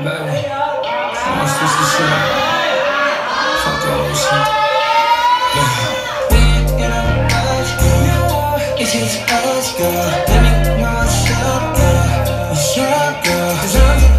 Baby, I'ma switch this shit up. Fuck that old shit. Yeah. Being in a rush, girl. It's just us, girl. Let me myself, girl. Up, girl? Cause I'm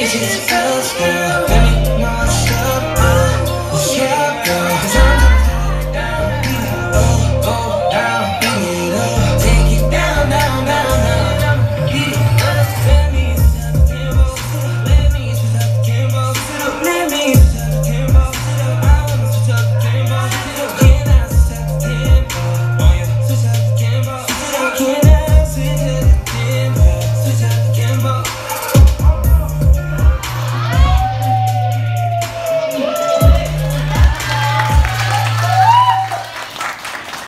is it girl's girl?